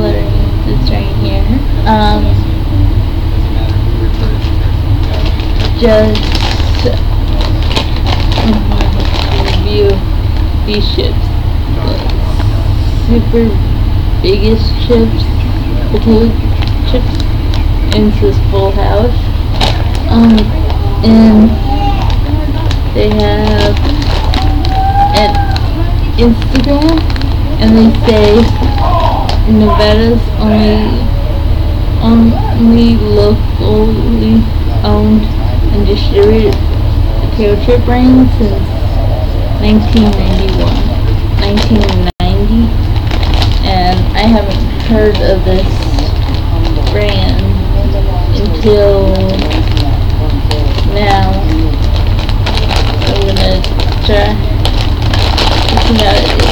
decluttering this right here. Um, just review these chips. The super Vegas chips, potato chips, into this full house. Um, and they have an Instagram, and they say Nevada's only only locally owned and distributed potato chip brand since 1991, 1990, and I haven't heard of this brand until now. I'm gonna try looking at it.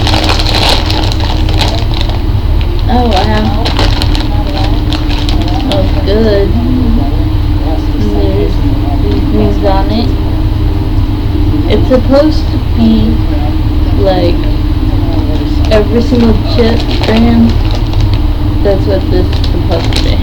Oh wow. Oh good. And there's these things on it. It's supposed to be like every single chip brand. That's what this is supposed to be.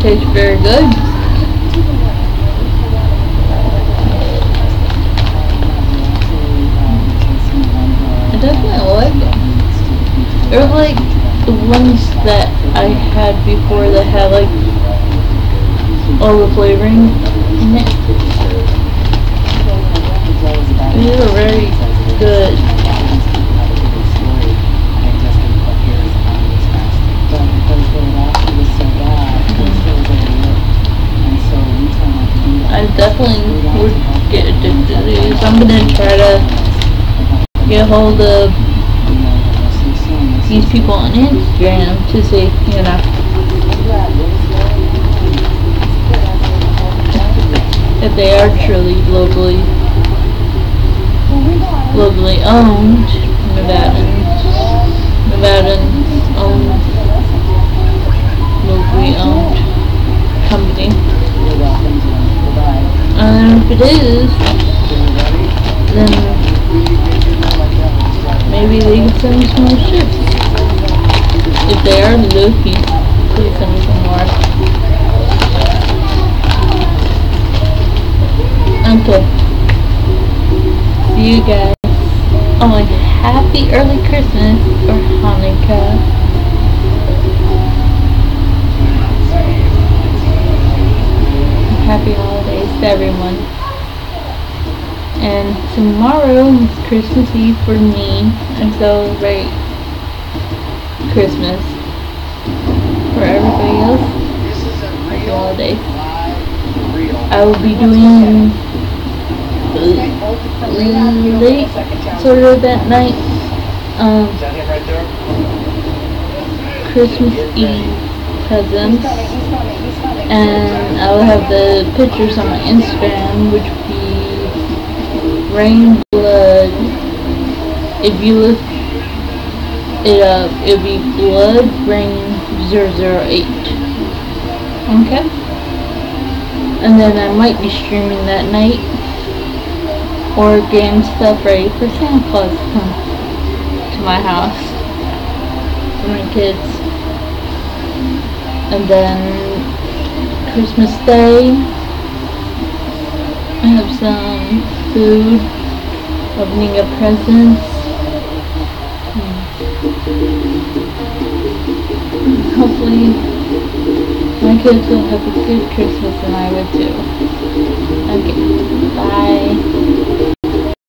Tastes very good. I definitely like them. They're like the ones that I had before that had like all the flavoring in it. These are very good. I definitely would get addicted to these. I'm gonna try to get hold of these people on Instagram to see, you know, if they are truly locally locally owned Nevadan Nevadan owned locally owned company. And if it is, then maybe they can send some more ships. Looking, please send me some more. Okay. See you guys. And happy early Christmas or Hanukkah. Happy holidays to everyone. And tomorrow is Christmas Eve for me. I celebrate Christmas. For everybody else, happy holidays. I will be doing late sort of that night. Um, Christmas Eve presents. And I will have the pictures on my Instagram, which would be Rain Blood. If you look it up, it would be Blood Rain 008. Okay? And then I might be streaming that night. Or getting stuff ready for Santa Claus to come to my house. For my kids. And then Christmas Day. I have some food, opening up presents. Kids will have a good Christmas and I would too. Okay, bye.